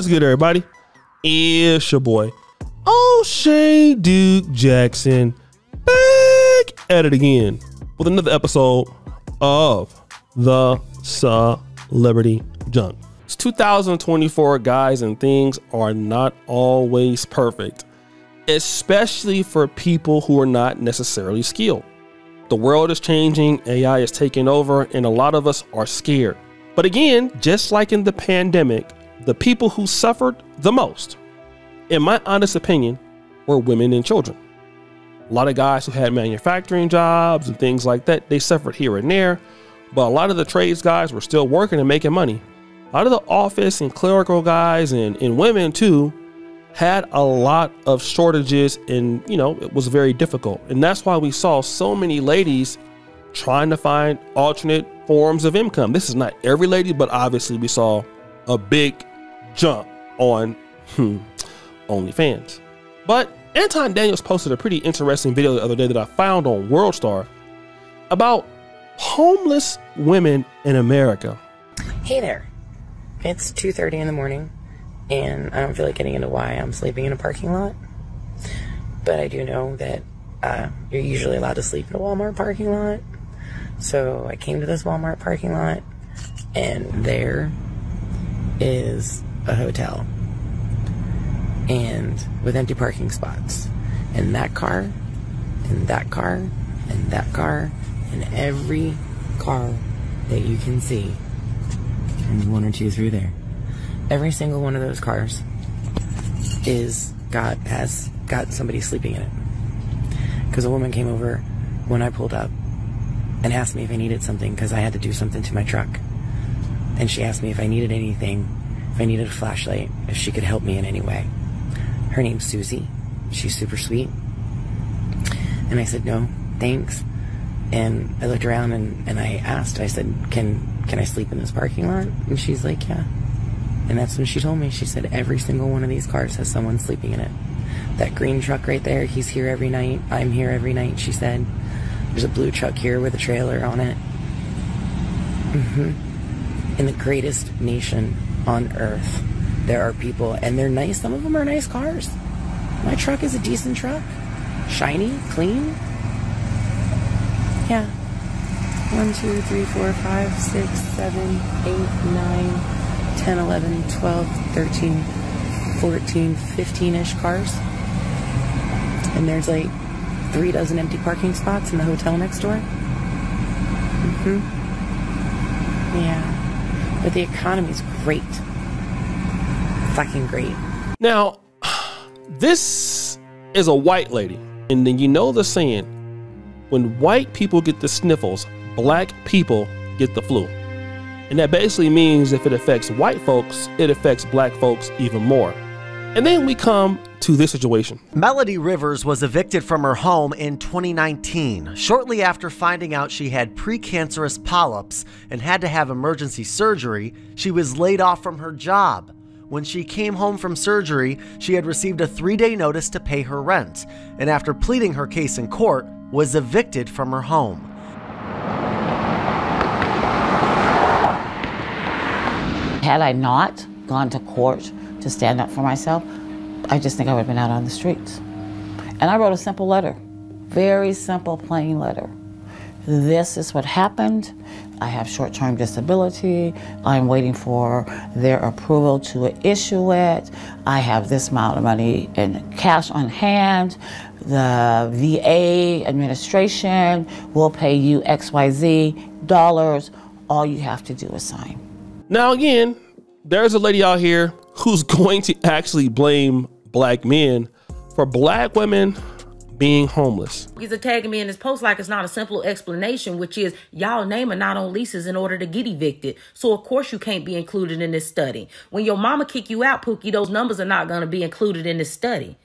What's good, everybody? It's your boy, Oshay Duke Jackson, back at it again with another episode of the Celebrity Junk. It's 2024, guys, and things are not always perfect, especially for people who are not necessarily skilled. The world is changing, AI is taking over, and a lot of us are scared. But again, just like in the pandemic, the people who suffered the most, in my honest opinion, were women and children. A lot of guys who had manufacturing jobs and things like that, they suffered here and there, but a lot of the trades guys were still working and making money. A lot of the office and clerical guys and, and women too had a lot of shortages and you know it was very difficult and that's why we saw so many ladies trying to find alternate forms of income this is not every lady but obviously we saw a big jump on hmm, OnlyFans. But Anton Daniels posted a pretty interesting video the other day that I found on WorldStar about homeless women in America. Hey there. It's 2:30 in the morning and I don't feel like getting into why I'm sleeping in a parking lot. But I do know that uh, you're usually allowed to sleep in a Walmart parking lot. So I came to this Walmart parking lot and there is a hotel and with empty parking spots. And that car and that car and that car and every car that you can see. And one or two through there. Every single one of those cars is got has got somebody sleeping in it. Because a woman came over when I pulled up and asked me if I needed something because I had to do something to my truck. And she asked me if I needed anything, I needed a flashlight, if she could help me in any way. Her name's Susie. She's super sweet. And I said, no, thanks. And I looked around and, and I asked, I said, can, can I sleep in this parking lot? And she's like, yeah. And that's when she told me, she said, every single one of these cars has someone sleeping in it. That green truck right there, he's here every night. I'm here every night, she said. There's a blue truck here with a trailer on it. Mm-hmm in the greatest nation on earth, there are people, and they're nice. Some of them are nice cars. My truck is a decent truck. Shiny, clean. Yeah. 1, 2, 3, 4, 5, 6, 7, 8, 9, 10, 11, 12, 13, 14, 15 ish cars. And there's like three dozen empty parking spots in the hotel next door. Mm hmm. Yeah. But the economy's great. Fucking great. Now, this is a white lady. And then you know the saying when white people get the sniffles, black people get the flu. And that basically means if it affects white folks, it affects black folks even more. And then we come to this situation. Melody Rivers was evicted from her home in 2019, shortly after finding out she had precancerous polyps and had to have emergency surgery. She was laid off from her job. When she came home from surgery, she had received a three day notice to pay her rent, and after pleading her case in court, was evicted from her home. Had I not gone to court to stand up for myself, I just think I would have been out on the streets. And I wrote a simple letter, very simple, plain letter. This is what happened. I have short term disability. I'm waiting for their approval to issue it. I have this amount of money in cash on hand. The VA administration will pay you XYZ dollars. All you have to do is sign. Now, again, there's a lady out here who's going to actually blame black men for black women being homeless. He's tagging me in his post like it's not a simple explanation, which is y'all name are not on leases in order to get evicted. So of course you can't be included in this study. When your mama kick you out, Pookie, those numbers are not to be included in this study.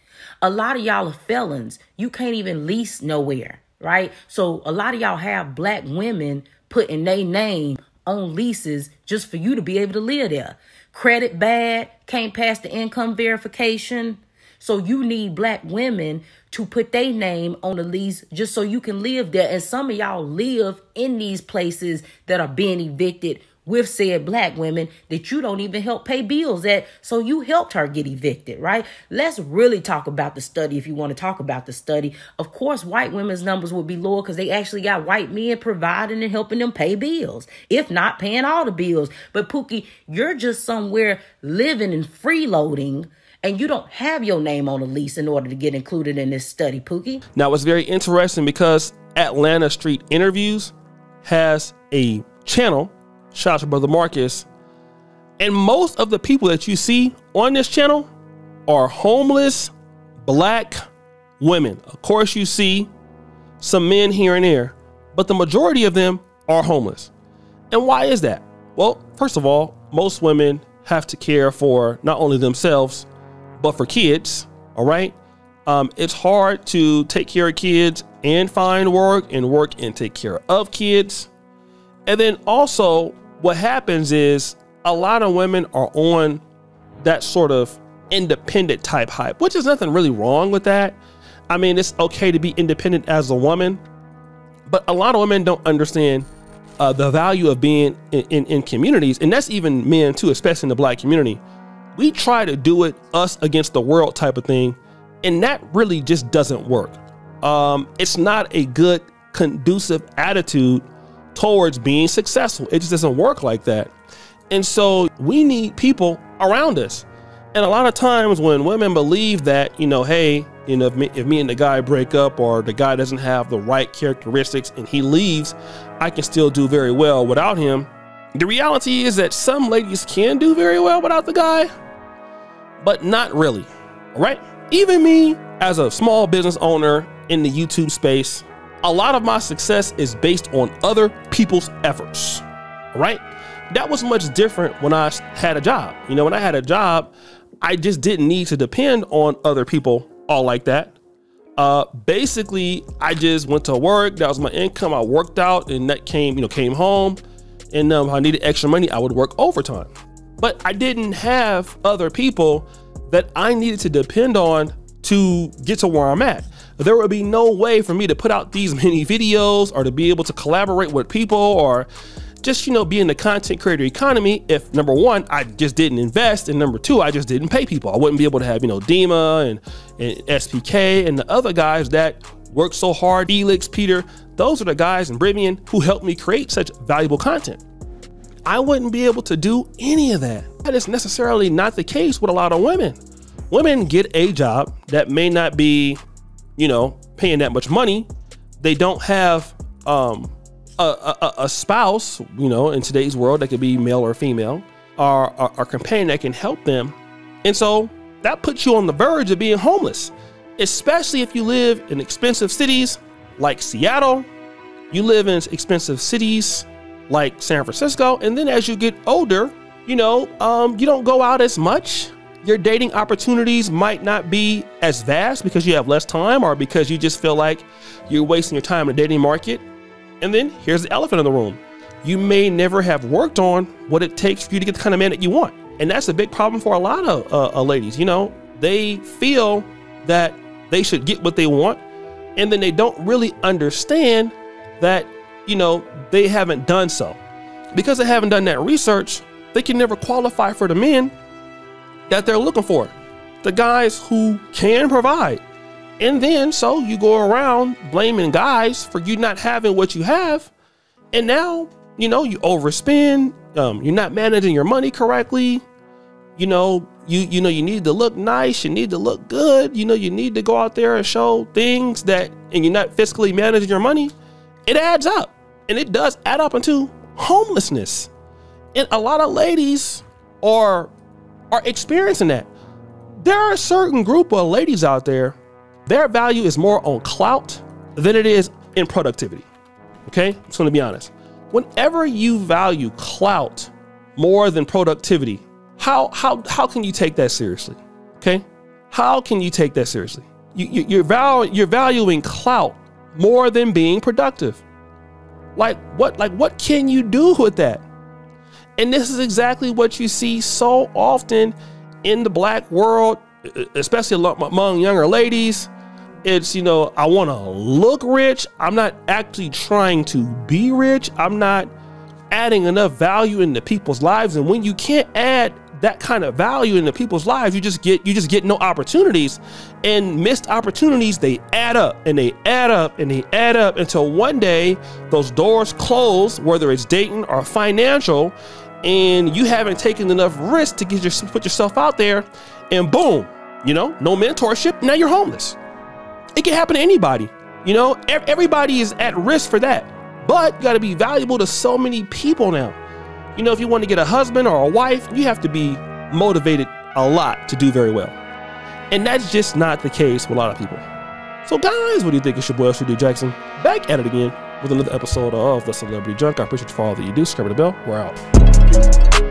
A lot of y'all are felons. You can't even lease nowhere, right? So a lot of y'all have black women putting their name on leases just for you to be able to live there credit bad, can't pass the income verification. So you need black women to put their name on the lease just so you can live there. And some of y'all live in these places that are being evicted with said black women that you don't even help pay bills at. So you helped her get evicted, right? Let's really talk about the study if you want to talk about the study. Of course, white women's numbers would be lower because they actually got white men providing and helping them pay bills, if not paying all the bills. But Pookie, you're just somewhere living and freeloading and you don't have your name on a lease in order to get included in this study, Pookie. Now, it's very interesting because Atlanta Street Interviews has a channel Shout out to Brother Marcus. And most of the people that you see on this channel are homeless black women. Of course, you see some men here and there, but the majority of them are homeless. And why is that? Well, first of all, most women have to care for not only themselves, but for kids. All right. Um, it's hard to take care of kids and find work and work and take care of kids. And then also, what happens is a lot of women are on that sort of independent type hype, which is nothing really wrong with that. I mean, it's okay to be independent as a woman, but a lot of women don't understand uh, the value of being in, in, in communities, and that's even men too, especially in the black community. We try to do it us against the world type of thing, and that really just doesn't work. Um, it's not a good, conducive attitude towards being successful. It just doesn't work like that. And so we need people around us. And a lot of times when women believe that, you know, hey, you know, if me, if me and the guy break up or the guy doesn't have the right characteristics and he leaves, I can still do very well without him. The reality is that some ladies can do very well without the guy, but not really. Right? Even me as a small business owner in the YouTube space, a lot of my success is based on other people's efforts. Right? That was much different when I had a job. You know, when I had a job, I just didn't need to depend on other people all like that. Uh, basically, I just went to work. That was my income. I worked out, and that came, you know, came home. And um, I needed extra money, I would work overtime. But I didn't have other people that I needed to depend on to get to where I'm at there would be no way for me to put out these many videos or to be able to collaborate with people or just you know be in the content creator economy if number one i just didn't invest and number two i just didn't pay people. I wouldn't be able to have you know dima and, and spk and the other guys that work so hard elix peter those are the guys in Brivian who helped me create such valuable content. I wouldn't be able to do any of that. That is necessarily not the case with a lot of women. Women get a job that may not be you know, paying that much money. They don't have um, a, a, a, spouse, you know, in today's world that could be male or female, or a companion that can help them. And so that puts you on the verge of being homeless, especially if you live in expensive cities like Seattle. You live in expensive cities like San Francisco. And then as you get older, you know, um, you don't go out as much your dating opportunities might not be as vast because you have less time or because you just feel like you're wasting your time in the dating market. And then here's the elephant in the room. You may never have worked on what it takes for you to get the kind of man that you want. And that's a big problem for a lot of uh, uh, ladies. You know, they feel that they should get what they want, and then they don't really understand that, you know, they haven't done so. Because they haven't done that research, they can never qualify for the men that they're looking for. The guys who can provide. And then so you go around blaming guys for you not having what you have. And now, you know, you overspend, um, you're not managing your money correctly. You know, you you know you need to look nice, you need to look good, you know, you need to go out there and show things that and you're not fiscally managing your money. It adds up. And it does add up into homelessness. And a lot of ladies are are experiencing that. There are a certain group of ladies out there, their value is more on clout than it is in productivity. Okay, I'm just gonna be honest. Whenever you value clout more than productivity, how how how can you take that seriously? Okay, how can you take that seriously? You, you, you're val- you're valuing clout more than being productive. Like what like what can you do with that? And this is exactly what you see so often in the black world, especially among younger ladies. It's, you know, I want to look rich. I'm not actually trying to be rich. I'm not adding enough value into people's lives. And when you can't add that kind of value into people's lives, you just get you just get no opportunities. And missed opportunities, they add up and they add up and they add up until one day those doors close, whether it's dating or financial, and you haven't taken enough risk to get your put yourself out there, and boom, you know, no mentorship, now you're homeless. It can happen to anybody. You know, everybody is at risk for that. But you got to be valuable to so many people now. You know, if you want to get a husband or a wife, you have to be motivated a lot to do very well. And that's just not the case with a lot of people. So, guys, what do you think? It's your boy, D Jackson, back at it again with another episode of The Celebrity Junk. I appreciate you for all that you do. Subscribe to the bell. We're out. Bye.